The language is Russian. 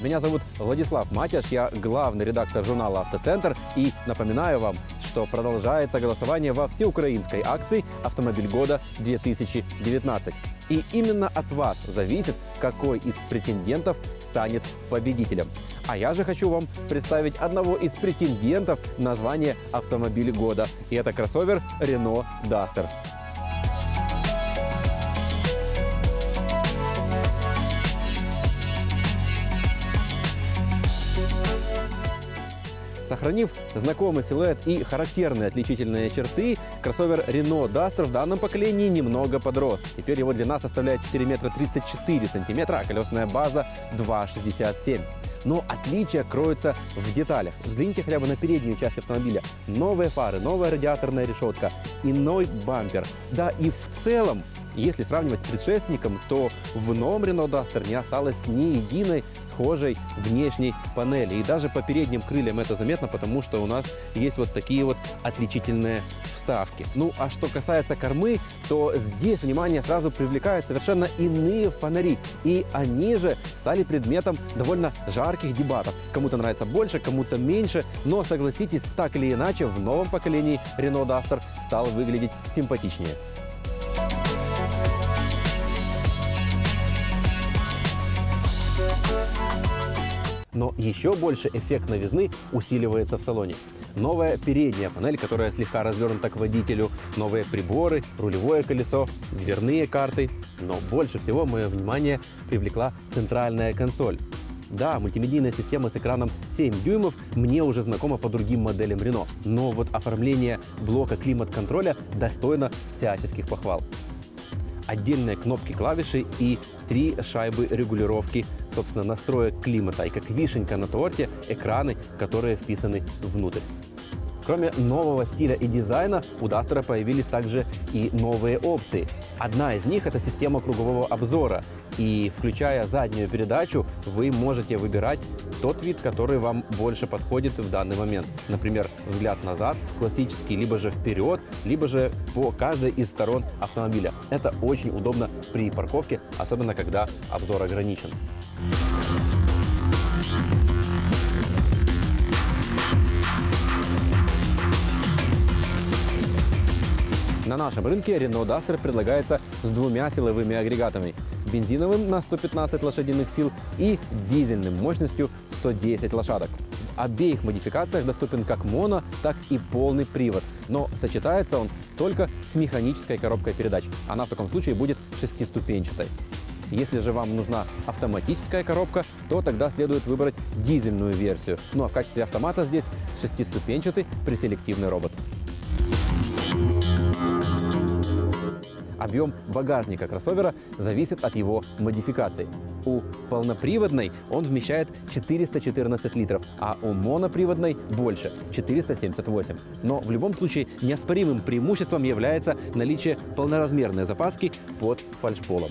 Меня зовут Владислав Матяш, я главный редактор журнала «Автоцентр». И напоминаю вам, что продолжается голосование во всеукраинской акции «Автомобиль года-2019». И именно от вас зависит, какой из претендентов станет победителем. А я же хочу вам представить одного из претендентов на звание «Автомобиль года». И это кроссовер Renault Duster. Сохранив знакомый силуэт и характерные отличительные черты, кроссовер Renault Duster в данном поколении немного подрос. Теперь его длина составляет 4 метра 34 сантиметра, а колесная база 2,67. Но отличие кроется в деталях. Взгляните хотя бы на переднюю часть автомобиля. Новые фары, новая радиаторная решетка, иной бампер. Да и в целом если сравнивать с предшественником, то в новом Renault Duster не осталось ни единой схожей внешней панели. И даже по передним крыльям это заметно, потому что у нас есть вот такие вот отличительные вставки. Ну, а что касается кормы, то здесь внимание сразу привлекают совершенно иные фонари. И они же стали предметом довольно жарких дебатов. Кому-то нравится больше, кому-то меньше. Но, согласитесь, так или иначе, в новом поколении Renault Duster стал выглядеть симпатичнее. Но еще больше эффект новизны усиливается в салоне. Новая передняя панель, которая слегка развернута к водителю, новые приборы, рулевое колесо, дверные карты. Но больше всего мое внимание привлекла центральная консоль. Да, мультимедийная система с экраном 7 дюймов мне уже знакома по другим моделям Renault. Но вот оформление блока климат-контроля достойно всяческих похвал отдельные кнопки клавиши и три шайбы регулировки, собственно, настроек климата. И как вишенка на торте экраны, которые вписаны внутрь. Кроме нового стиля и дизайна, у Дастера появились также и новые опции. Одна из них – это система кругового обзора. И включая заднюю передачу, вы можете выбирать тот вид, который вам больше подходит в данный момент. Например, взгляд назад, классический, либо же вперед, либо же по каждой из сторон автомобиля. Это очень удобно при парковке, особенно когда обзор ограничен. На нашем рынке Renault Duster предлагается с двумя силовыми агрегатами. Бензиновым на 115 лошадиных сил и дизельным мощностью 110 лошадок. В обеих модификациях доступен как моно, так и полный привод. Но сочетается он только с механической коробкой передач. Она в таком случае будет шестиступенчатой. Если же вам нужна автоматическая коробка, то тогда следует выбрать дизельную версию. Ну а в качестве автомата здесь шестиступенчатый преселективный робот. Объем багажника кроссовера зависит от его модификации. У полноприводной он вмещает 414 литров, а у моноприводной больше – 478. Но в любом случае неоспоримым преимуществом является наличие полноразмерной запаски под фальшполом.